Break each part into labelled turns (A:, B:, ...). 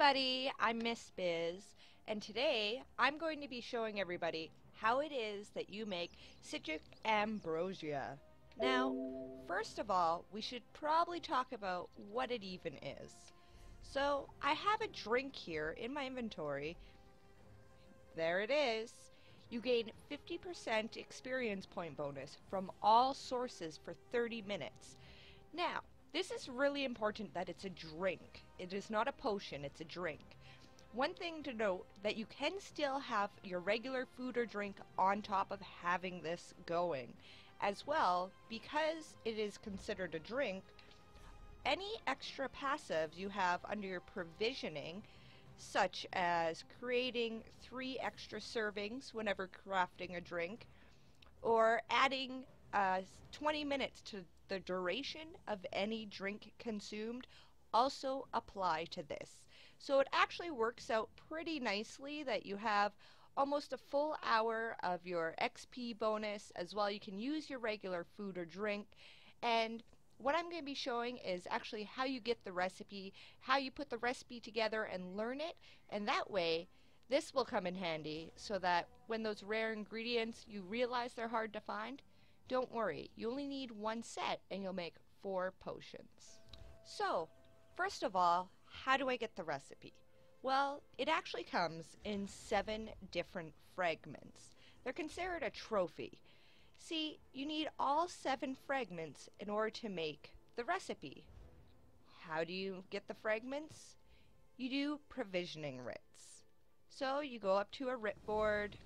A: everybody, I'm Miss Bizz, and today I'm going to be showing everybody how it is that you make Psijic ambrosia. Now, first of all, we should probably talk about what it even is. So, I have a drink here in my inventory. There it is. You gain 50% experience point bonus from all sources for 30 minutes. Now, this is really important that it's a drink. It is not a potion, it's a drink. One thing to note that you can still have your regular food or drink on top of having this going. As well, because it is considered a drink, any extra passives you have under your provisioning, such as creating three extra servings whenever crafting a drink, or adding uh, 20 minutes to the duration of any drink consumed also apply to this. So it actually works out pretty nicely that you have almost a full hour of your XP bonus as well. You can use your regular food or drink and what I'm going to be showing is actually how you get the recipe, how you put the recipe together and learn it, and that way this will come in handy so that when those rare ingredients you realize they're hard to find, don't worry, you only need one set and you'll make four potions. So, first of all, how do I get the recipe? Well, it actually comes in seven different fragments. They're considered a trophy. See, you need all seven fragments in order to make the recipe. How do you get the fragments? You do provisioning writs. So you go up to a writ board,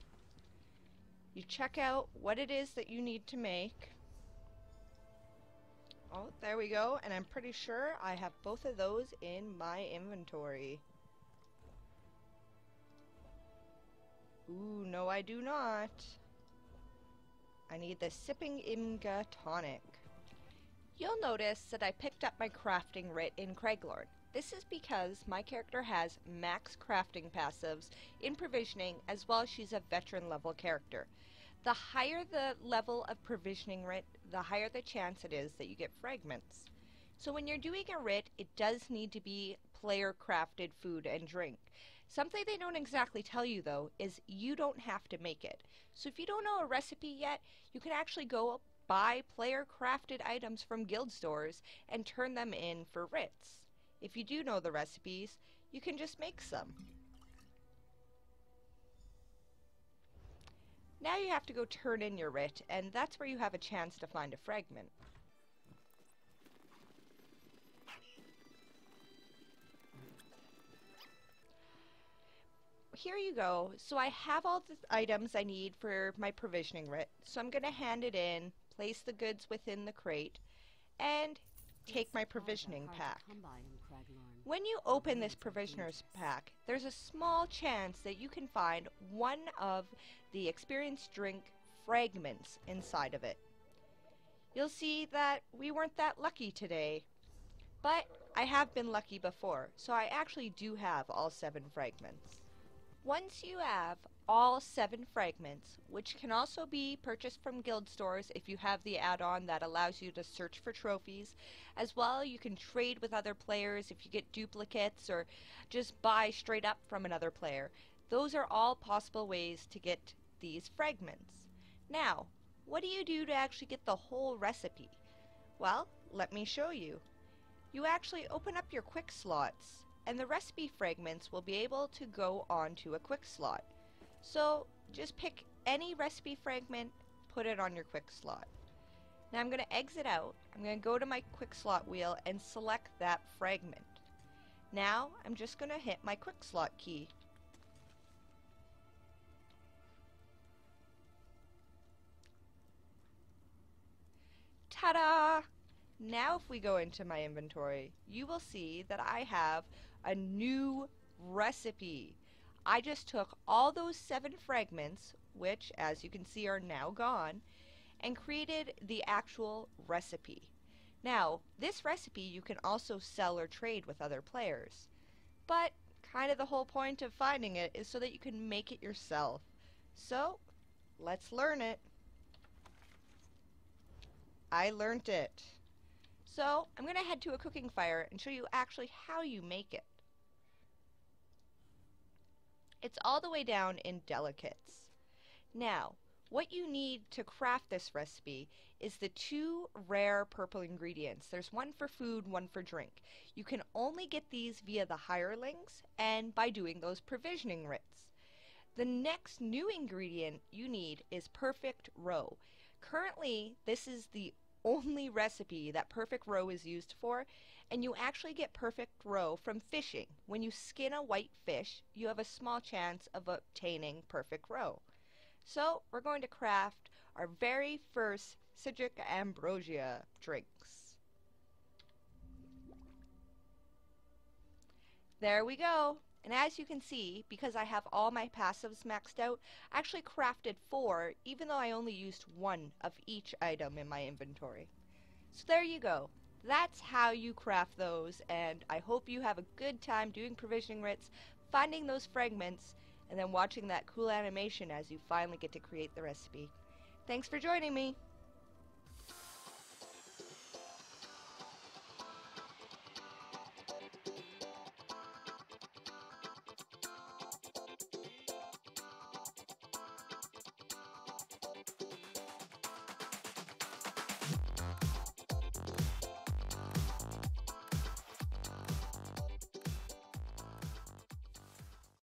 A: you check out what it is that you need to make. Oh, there we go. And I'm pretty sure I have both of those in my inventory. Ooh, no I do not. I need the Sipping Imga Tonic. You'll notice that I picked up my crafting writ in Craglorn. This is because my character has max crafting passives in provisioning as well as she's a veteran level character. The higher the level of provisioning writ, the higher the chance it is that you get fragments. So when you're doing a writ, it does need to be player crafted food and drink. Something they don't exactly tell you though is you don't have to make it. So if you don't know a recipe yet, you can actually go buy player crafted items from guild stores and turn them in for writs. If you do know the recipes, you can just make some. Now you have to go turn in your writ, and that's where you have a chance to find a fragment. Here you go. So I have all the items I need for my provisioning writ. So I'm going to hand it in, place the goods within the crate, and take my provisioning pack. When you open this provisioner's pack, there's a small chance that you can find one of the experience drink fragments inside of it. You'll see that we weren't that lucky today, but I have been lucky before, so I actually do have all seven fragments. Once you have all seven fragments, which can also be purchased from guild stores if you have the add-on that allows you to search for trophies. As well, you can trade with other players if you get duplicates or just buy straight up from another player. Those are all possible ways to get these fragments. Now, what do you do to actually get the whole recipe? Well, let me show you. You actually open up your quick slots and the recipe fragments will be able to go onto a quick slot. So just pick any recipe fragment, put it on your quick slot. Now I'm going to exit out. I'm going to go to my quick slot wheel and select that fragment. Now I'm just going to hit my quick slot key. Ta-da! Now if we go into my inventory, you will see that I have a new recipe. I just took all those seven fragments, which as you can see are now gone, and created the actual recipe. Now, this recipe you can also sell or trade with other players. But kind of the whole point of finding it is so that you can make it yourself. So, let's learn it. I learned it. So, I'm going to head to a cooking fire and show you actually how you make it. It's all the way down in delicates. Now, what you need to craft this recipe is the two rare purple ingredients. There's one for food, one for drink. You can only get these via the hirelings and by doing those provisioning writs. The next new ingredient you need is perfect roe. Currently, this is the only recipe that perfect roe is used for, and you actually get perfect roe from fishing. When you skin a white fish, you have a small chance of obtaining perfect roe. So we're going to craft our very first Psijic Ambrosia drinks. There we go. And as you can see, because I have all my passives maxed out, I actually crafted four, even though I only used one of each item in my inventory. So there you go. That's how you craft those, and I hope you have a good time doing provisioning writs, finding those fragments, and then watching that cool animation as you finally get to create the recipe. Thanks for joining me!